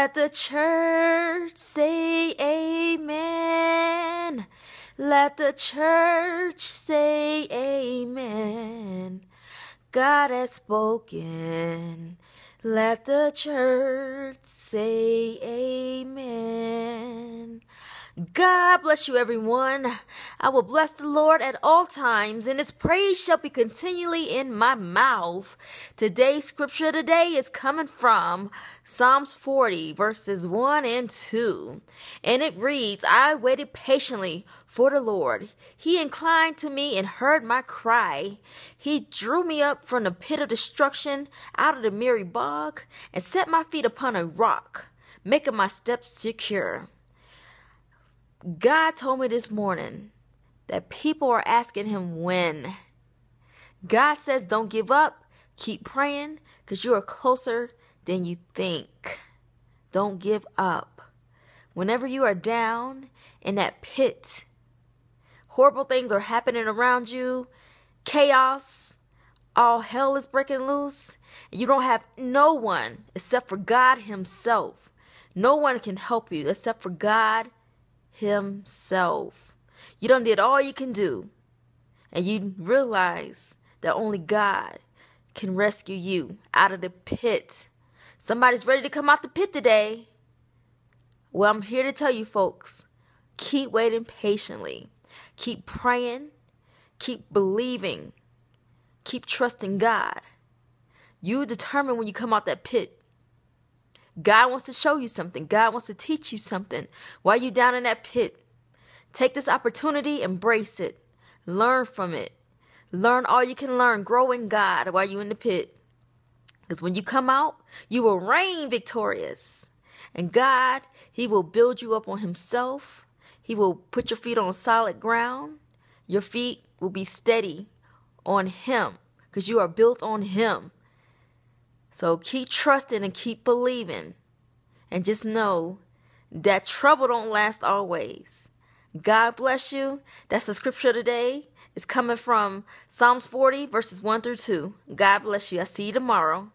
Let the church say amen. Let the church say amen. God has spoken. Let the church say amen. God bless you, everyone. I will bless the Lord at all times, and his praise shall be continually in my mouth. Today's scripture today is coming from Psalms 40, verses 1 and 2. And it reads, I waited patiently for the Lord. He inclined to me and heard my cry. He drew me up from the pit of destruction, out of the miry bog, and set my feet upon a rock, making my steps secure. God told me this morning that people are asking him when. God says, don't give up, keep praying, because you are closer than you think. Don't give up. Whenever you are down in that pit, horrible things are happening around you, chaos, all hell is breaking loose, you don't have no one except for God Himself. No one can help you except for God himself. You done did all you can do, and you realize that only God can rescue you out of the pit. Somebody's ready to come out the pit today. Well, I'm here to tell you, folks keep waiting patiently, keep praying, keep believing, keep trusting God. You determine when you come out that pit God wants to show you something. God wants to teach you something. While you're down in that pit, take this opportunity, embrace it, learn from it. Learn all you can learn. Grow in God while you're in the pit. Because when you come out, you will reign victorious. And God, He will build you up on Himself. He will put your feet on solid ground. Your feet will be steady on Him because you are built on Him. So keep trusting and keep believing. And just know that trouble don't last always. God bless you. That's the scripture today. It's coming from Psalms 40, verses 1 through 2. God bless you. I see you tomorrow.